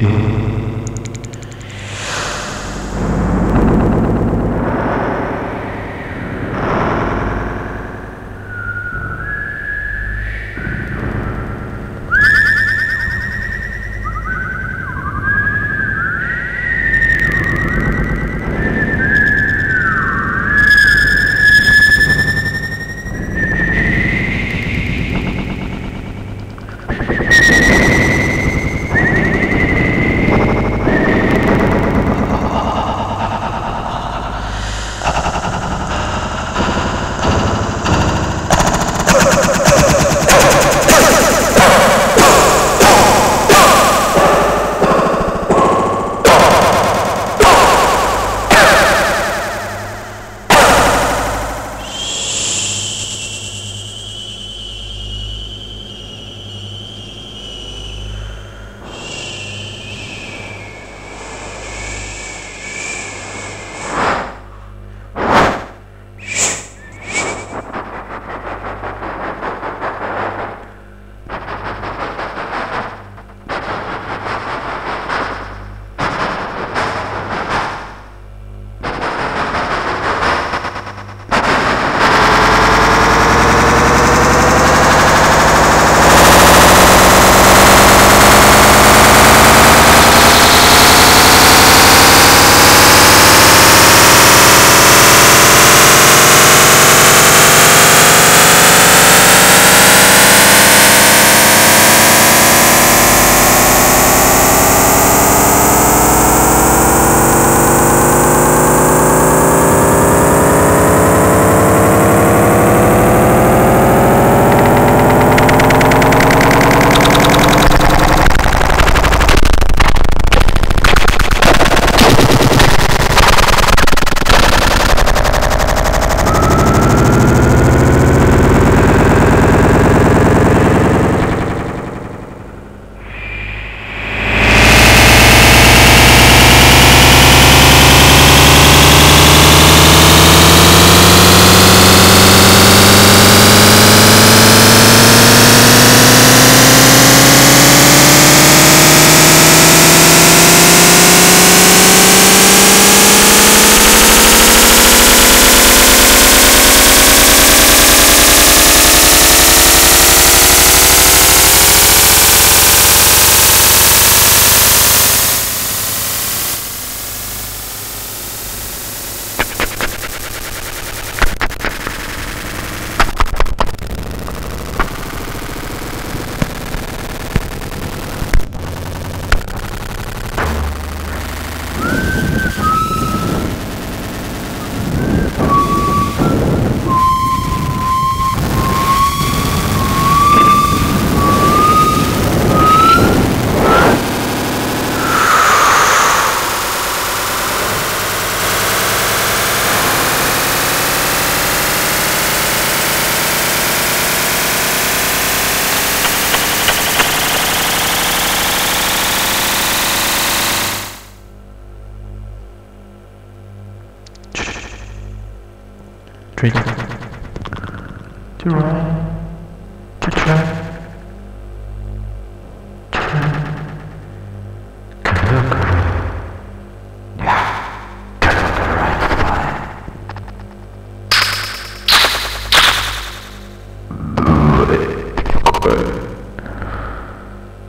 E...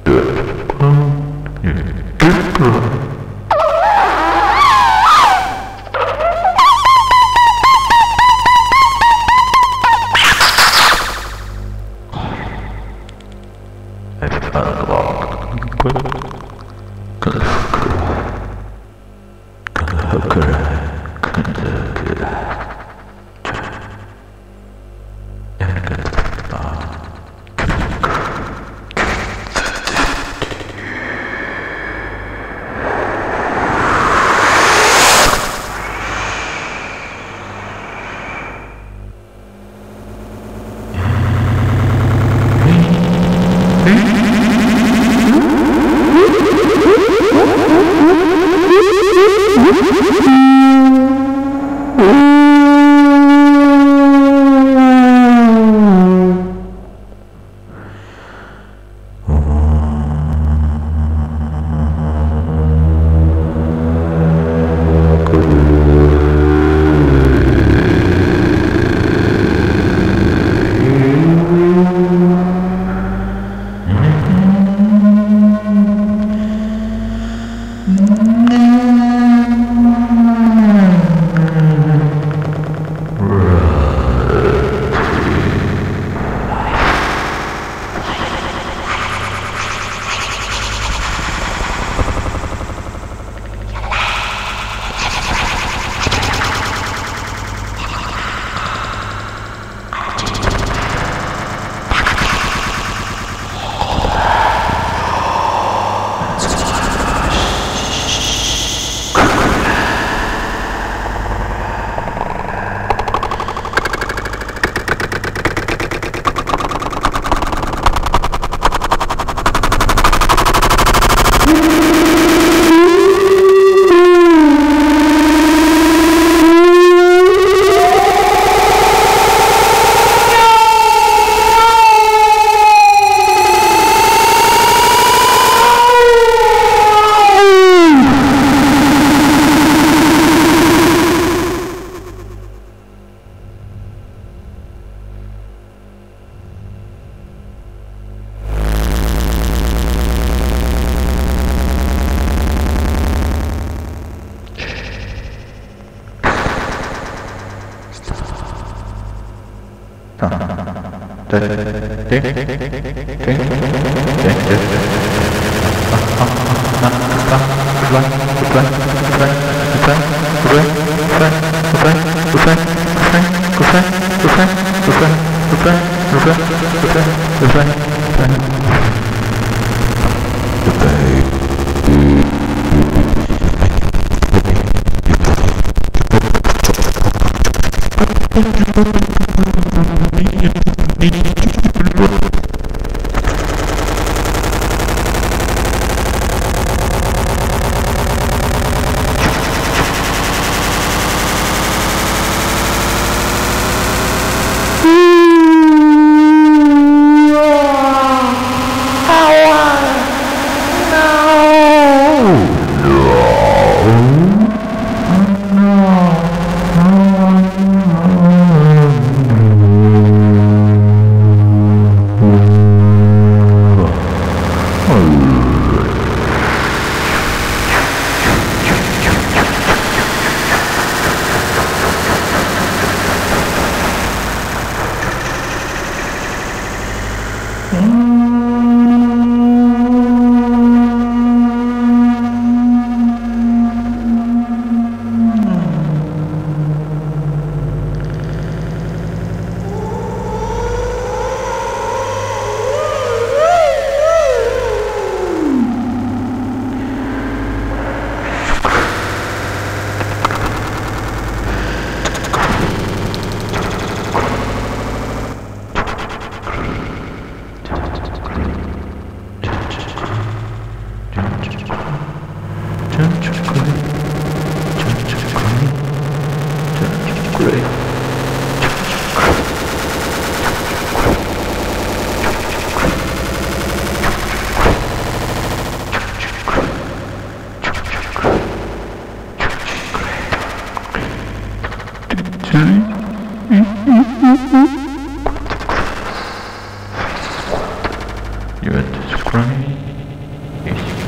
Good. Goodbye. Goodbye. Goodbye. Goodbye. You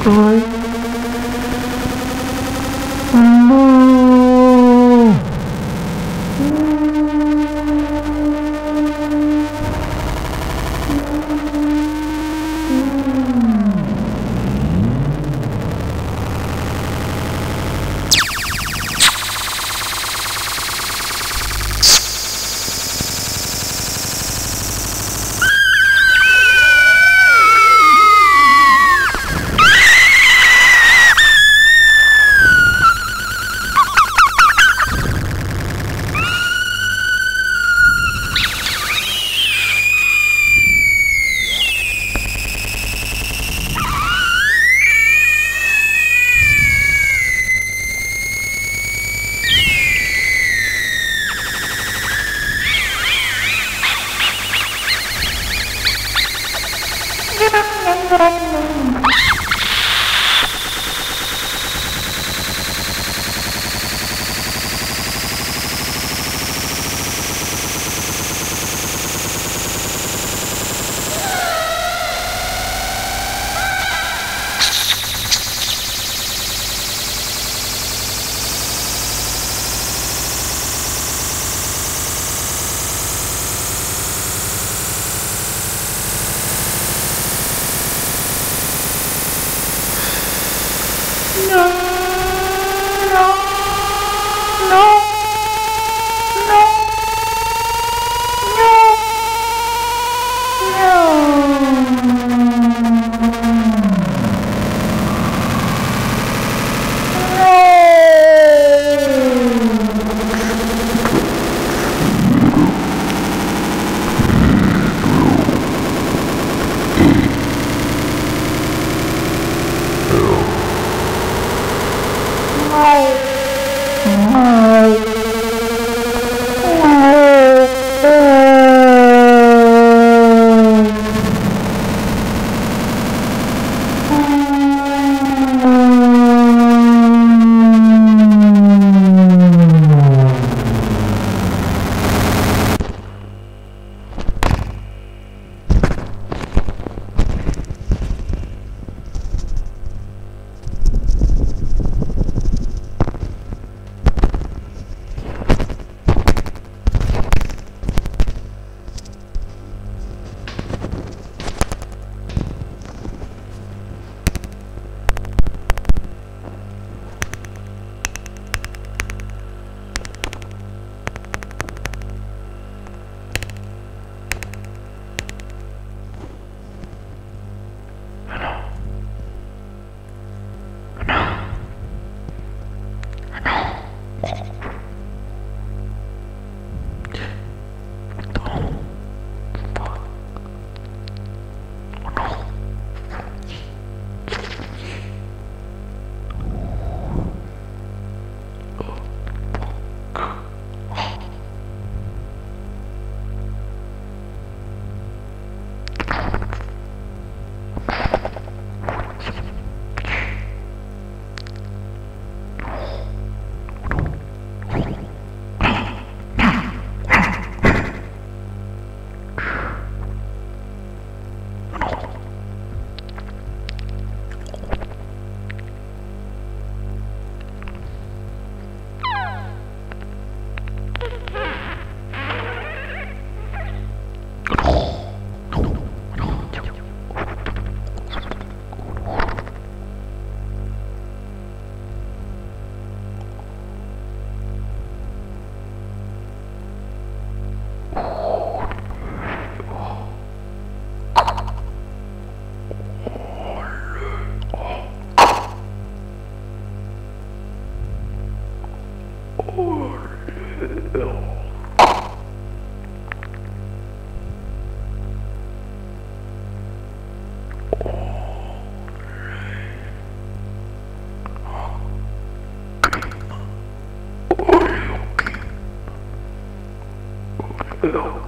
Good. window.